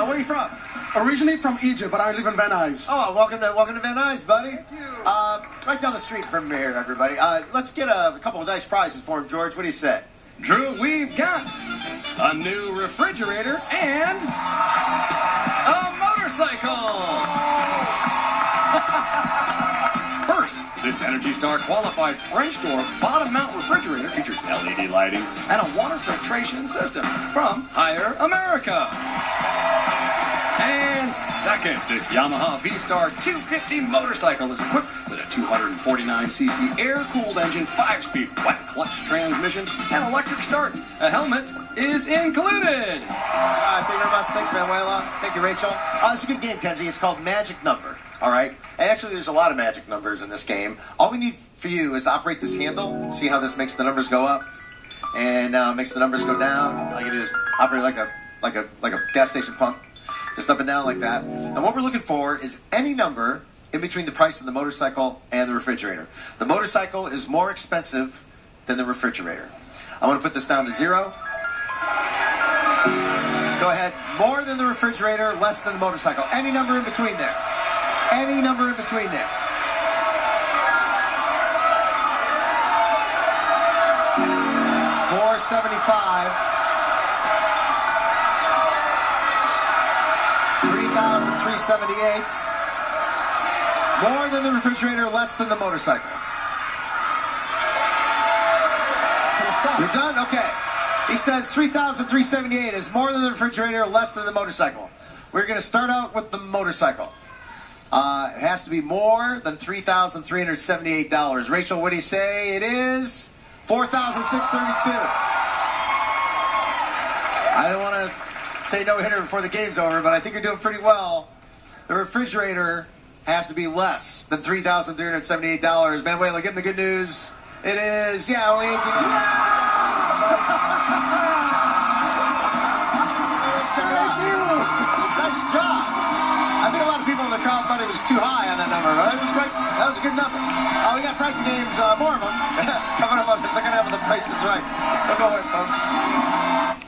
Where are you from? Originally from Egypt, but I live in Van Nuys. Oh, welcome to welcome to Van Nuys, buddy. Thank you. Uh, right down the street from here, everybody. Uh, let's get a, a couple of nice prizes for him, George. What do you say? Drew, we've got a new refrigerator and a motorcycle. First, this Energy Star qualified French door bottom mount refrigerator features LED lighting and a water filtration system from Haier America. Second, this Yamaha V-Star 250 motorcycle is equipped with a 249cc air-cooled engine, 5-speed wet clutch transmission, and electric start. A helmet is included. All right, thank you very much. Thanks, Manuela. Thank you, Rachel. Uh, it's a good game, Kenzie. It's called Magic Number. All right. And actually, there's a lot of magic numbers in this game. All we need for you is to operate this handle, see how this makes the numbers go up, and uh, makes the numbers go down. All you do is operate like a like a like a gas station pump, just up and down like that. And what we're looking for is any number in between the price of the motorcycle and the refrigerator. The motorcycle is more expensive than the refrigerator. I want to put this down to zero. Go ahead. More than the refrigerator, less than the motorcycle. Any number in between there. Any number in between there. Four seventy-five. Three thousand three seventy-eight. More than the refrigerator, less than the motorcycle. You're done? Okay. He says 3,378 is more than the refrigerator, less than the motorcycle. We're going to start out with the motorcycle. Uh, it has to be more than $3,378. Rachel, what do you say it is? 4,632. I don't want to say no hitter before the game's over, but I think you're doing pretty well. The refrigerator has to be less than $3,378. Manuela, give him the good news. It is, yeah, only 18. Nice job. I think a lot of people in the crowd thought it was too high on that number, but it was great. That was a good number. Uh, we got pricing games, uh, more of them, coming up on the second half of the Price is Right. So go ahead, folks.